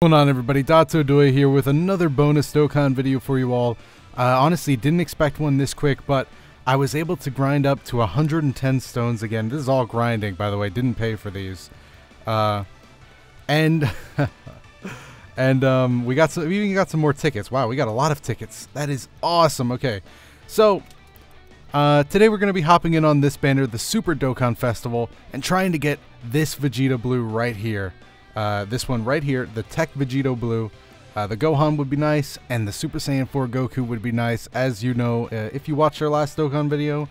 What's going on everybody, Doto here with another bonus Dokkan video for you all. Uh, honestly, didn't expect one this quick, but I was able to grind up to 110 stones again. This is all grinding, by the way, didn't pay for these. Uh, and and um, we got some, we even got some more tickets. Wow, we got a lot of tickets. That is awesome. Okay, so uh, today we're going to be hopping in on this banner, the Super Dokkan Festival, and trying to get this Vegito Blue right here. Uh, this one right here, the TEQ Vegito Blue. Uh, the Gohan would be nice, and the Super Saiyan 4 Goku would be nice. As you know, uh, if you watched our last Dokkan video,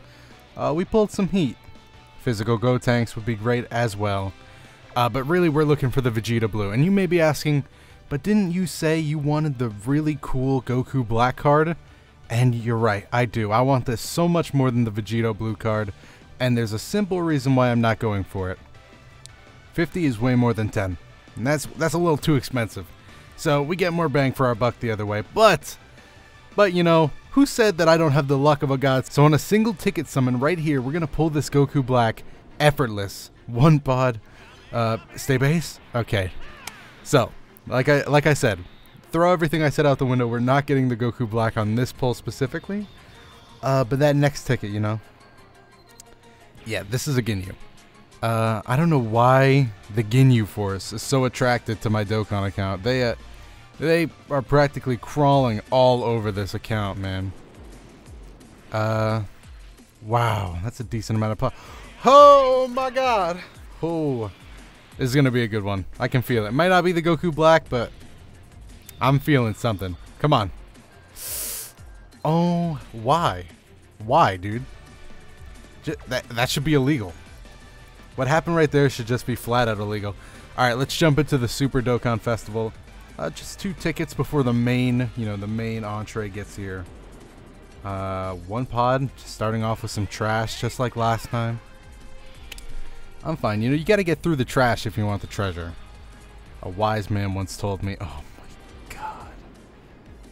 uh, we pulled some heat. Physical Gotenks would be great as well. Uh, but really, we're looking for the Vegito Blue. And you may be asking, but didn't you say you wanted the really cool Goku Black card? And you're right, I do. I want this so much more than the Vegito Blue card. And there's a simple reason why I'm not going for it. 50 is way more than 10. And that's that's a little too expensive. So we get more bang for our buck the other way. But but you know, who said that I don't have the luck of a god? So on a single ticket summon right here, we're gonna pull this Goku Black effortless. One pod. Uh stay base? Okay. So, like I like I said, throw everything I said out the window. We're not getting the Goku Black on this pull specifically. Uh, but that next ticket, you know. Yeah, this is a Ginyu. Uh, I don't know why the Ginyu Force is so attracted to my Dokkan account. They, uh, they are practically crawling all over this account, man. Uh, wow, that's a decent amount of pop. Oh my god! Oh, this is gonna be a good one. I can feel it. Might not be the Goku Black, but I'm feeling something. Come on. Oh, why? Why, dude? J that that should be illegal. What happened right there should just be flat out illegal. Alright, let's jump into the Super Dokkan Festival. Uh, just two tickets before the main, you know, the main entree gets here. Uh, one pod, starting off with some trash, just like last time. I'm fine. You know, you gotta get through the trash if you want the treasure. A wise man once told me, oh my god.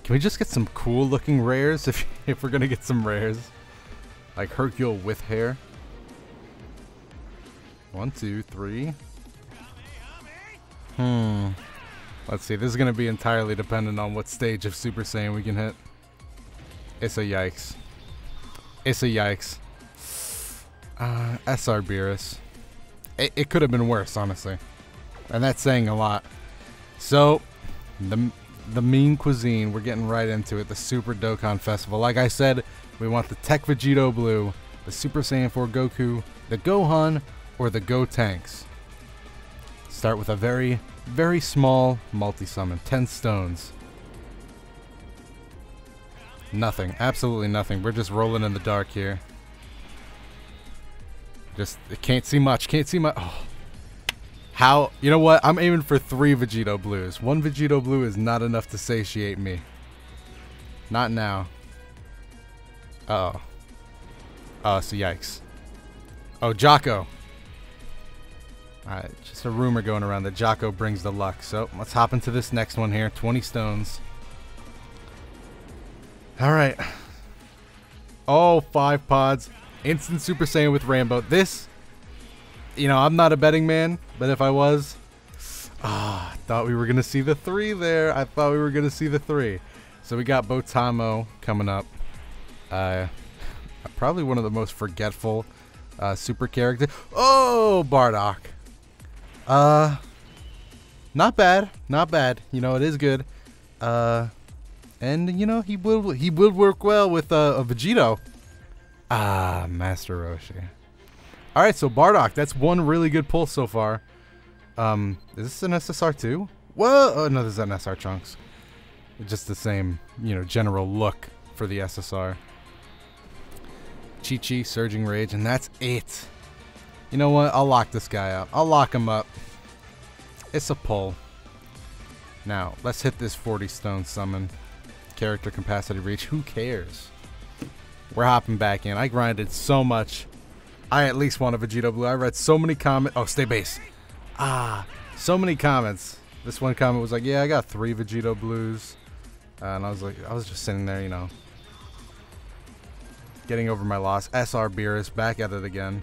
Can we just get some cool looking rares if, if we're gonna get some rares? Like Hercule with hair? One, two, three. Hmm. Let's see. This is going to be entirely dependent on what stage of Super Saiyan we can hit. It's a yikes. It's a yikes. Uh, SR Beerus. It, it could have been worse, honestly. And that's saying a lot. So, the, the mean cuisine, we're getting right into it. The Super Dokkan Festival. Like I said, we want the TEQ Vegito Blue, the Super Saiyan 4 Goku, the Gohan, or the Gotenks. Start with a very, very small multi-summon, 10 stones. Nothing, absolutely nothing. We're just rolling in the dark here. Just, can't see much, can't see much. Oh. How, you know what, I'm aiming for three Vegito Blues. One Vegito Blue is not enough to satiate me. Not now. Uh oh Oh, so yikes. Oh, Jaco. Alright, just a rumor going around that Jaco brings the luck. So let's hop into this next one here. 20 stones. Alright. Oh, five pods. Instant Super Saiyan with Rambo. This, you know, I'm not a betting man, but if I was, ah, oh, thought we were going to see the three there. I thought we were going to see the three. So we got Botamo coming up. Uh, probably one of the most forgetful uh, super characters. Oh, Bardock. Uh, not bad, not bad. You know, it is good. Uh, and you know he will he will work well with uh, a Vegito. Ah, Master Roshi. All right, so Bardock, that's one really good pull so far. Um, is this an SSR too? Whoa, oh no, this is an SR Trunks. Just the same, you know, general look for the SSR. Chi Chi, Surging Rage, and that's it. You know what? I'll lock this guy up. I'll lock him up. It's a pull. Now, let's hit this 40 stone summon. Character capacity reach. Who cares? We're hopping back in. I grinded so much. I at least want a Vegito Blue. I read so many comments. Oh, stay base. Ah, so many comments. This one comment was like, yeah, I got three Vegito Blues. Uh, and I was like, I was just sitting there, you know, getting over my loss. SR Beerus back at it again.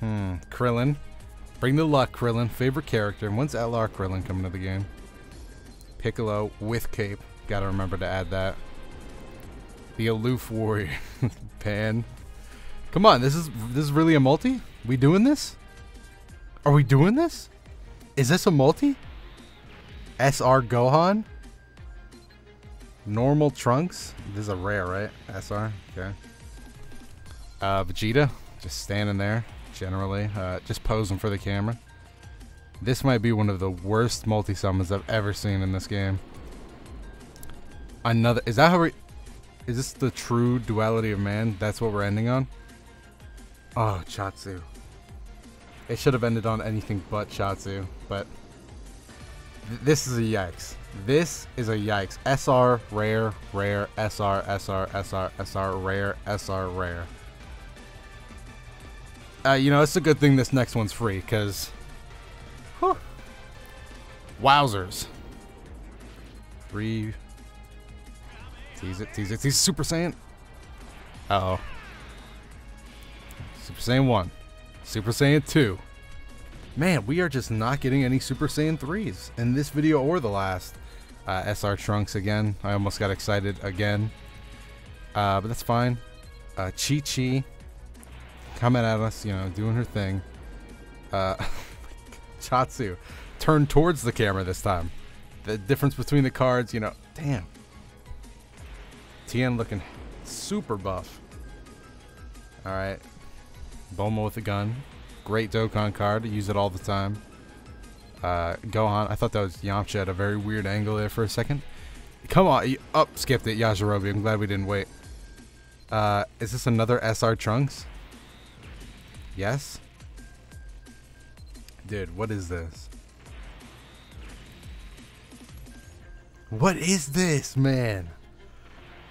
Hmm. Krillin. Bring the luck, Krillin. Favorite character. When's LR Krillin coming to the game? Piccolo with cape. Gotta remember to add that. The aloof warrior. Pan. Come on, this is this is really a multi? We doing this? Are we doing this? Is this a multi? SR Gohan? Normal Trunks? This is a rare, right? SR? Okay. Uh, Vegeta, just standing there, generally, uh, just posing for the camera. This might be one of the worst multi-summons I've ever seen in this game. Another, is that how we, is this the true duality of man? That's what we're ending on? Oh, Chiaotzu. It should have ended on anything but Chiaotzu, but th this is a yikes. This is a yikes. SR, rare, rare, SR, SR, SR, SR, rare, SR, rare. Uh, you know, it's a good thing this next one's free, because... Wowzers. Three... Tease it, tease it, tease Super Saiyan. Uh oh Super Saiyan 1. Super Saiyan 2. Man, we are just not getting any Super Saiyan 3s in this video or the last. Uh, SR Trunks again. I almost got excited again. Uh, but that's fine. Uh, Chi Chi coming at us, you know, doing her thing. Uh, Chiaotzu turned towards the camera this time. The difference between the cards, you know, damn. Tien looking super buff. Alright. Bulma with a gun. Great Dokkan card. Use it all the time. Uh, Gohan. I thought that was Yamcha at a very weird angle there for a second. Come on. Up. Oh, skipped it. Yajirobe. I'm glad we didn't wait. Uh, is this another SR Trunks? Yes? Dude, what is this? What is this, man?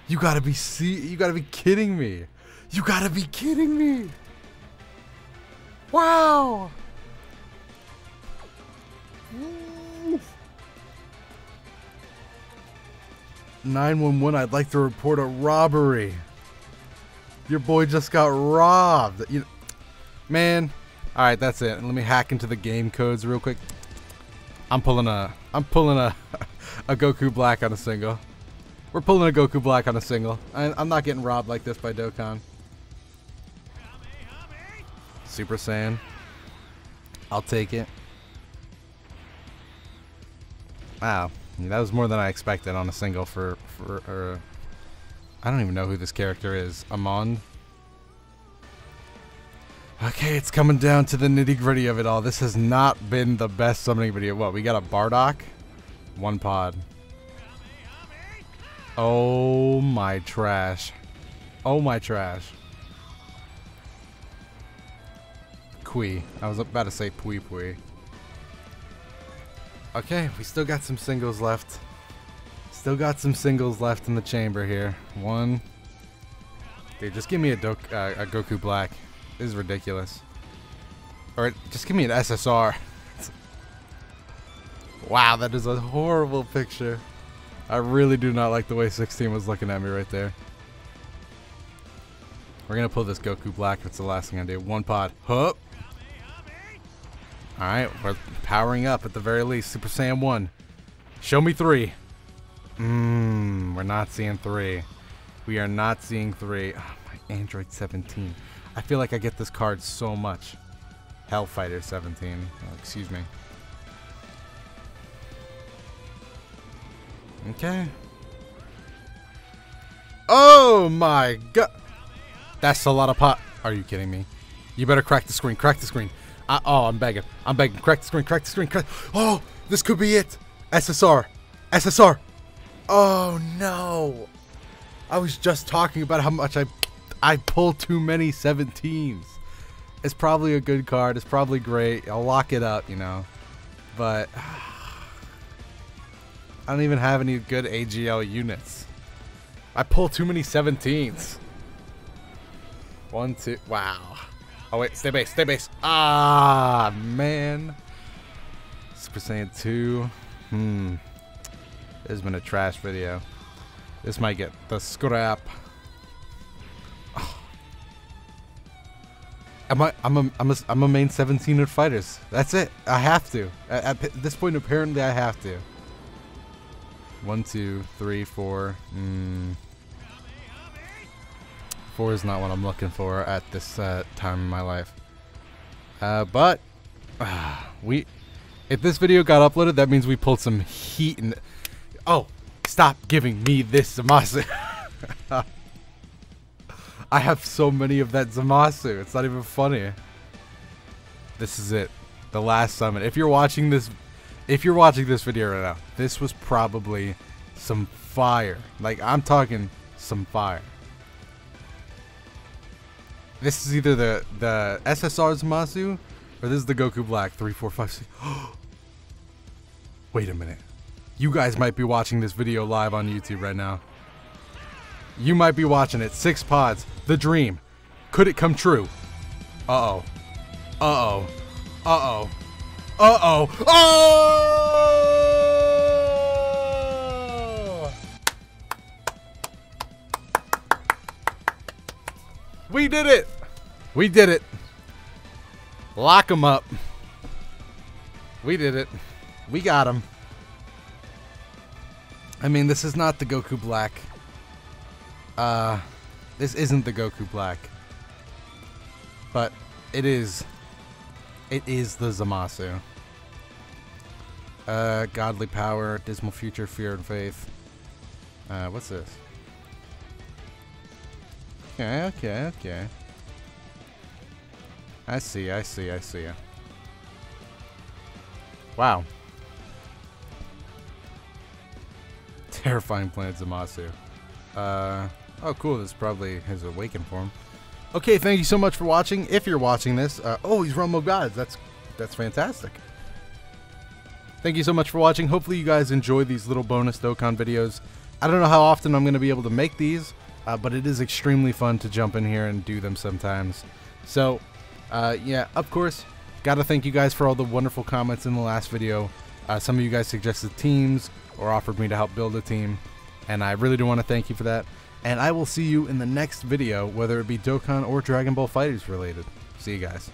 You gotta be see you gotta be kidding me. You gotta be kidding me. Wow. 911, I'd like to report a robbery. Your boy just got robbed. You, man. All right, that's it. Let me hack into the game codes real quick. I'm pulling a, I'm pulling a, a Goku Black on a single. We're pulling a Goku Black on a single. I, I'm not getting robbed like this by Dokkan. Super Saiyan. I'll take it. Wow, that was more than I expected on a single for for. Uh, I don't even know who this character is. Amon. Okay, it's coming down to the nitty gritty of it all. This has not been the best summoning video. What, we got a Bardock? One pod. Oh my trash. Oh my trash. Cui. I was about to say Pui Pui. Okay, we still got some singles left. Still got some singles left in the chamber here. One. Dude, just give me a, uh, a Goku Black. Is ridiculous. Or just give me an SSR. wow, that is a horrible picture. I really do not like the way 16 was looking at me right there. We're going to pull this Goku Black. That's the last thing I do. One pod. Hup. Alright, we're powering up at the very least. Super Saiyan 1. Show me 3. Mmm, we're not seeing 3. We are not seeing 3. Oh, my Android 17. I feel like I get this card so much. Hellfighter 17. Oh, excuse me. Okay. Oh my god. That's a lot of pot. Are you kidding me? You better crack the screen. Crack the screen. I, oh, I'm begging. I'm begging. Crack the screen. Crack the screen. Crack. Oh, this could be it. SSR. SSR. Oh no. I was just talking about how much I I pull too many 17s. It's probably a good card. It's probably great. I'll lock it up, you know. But I don't even have any good AGL units. I pull too many 17s. One, two. Wow. Oh wait, stay base, stay base. Ah, man. Super Saiyan 2. Hmm. This has been a trash video. This might get the scrap. I'm a, I'm a, I'm a, I'm a main 17 of fighters. That's it. I have to. At, at this point, apparently, I have to. One, two, three, four. Mm. Four is not what I'm looking for at this uh, time in my life. Uh, but uh, we, if this video got uploaded, that means we pulled some heat. And oh, stop giving me this Zamasu. I have so many of that Zamasu. It's not even funny. This is it. The last summon. If you're watching this if you're watching this video right now, this was probably some fire. Like I'm talking some fire. This is either the the SSR Zamasu or this is the Goku Black 3456. Wait a minute. You guys might be watching this video live on YouTube right now. You might be watching it. Six pods. The dream. Could it come true? Uh-oh. Uh-oh. Uh-oh. Uh-oh. Oh! We did it. We did it. Lock them up. We did it. We got them. I mean, this is not the Goku Black. Uh, this isn't the Goku Black. But it is. It is the Zamasu. Uh, Godly Power, Dismal Future, Fear and Faith. Uh, what's this? Okay, okay, okay. I see, I see, I see. Wow. Terrifying Planet Zamasu. Uh, Oh, cool. This probably his awakened form. Okay, thank you so much for watching. If you're watching this, uh, oh, he's of Gods. That's that's fantastic. Thank you so much for watching. Hopefully you guys enjoy these little bonus Dokkan videos. I don't know how often I'm going to be able to make these, uh, but it is extremely fun to jump in here and do them sometimes. So, uh, yeah, of course, got to thank you guys for all the wonderful comments in the last video. Uh, some of you guys suggested teams or offered me to help build a team, and I really do want to thank you for that and I will see you in the next video, whether it be Dokkan or Dragon Ball FighterZ related. See you guys.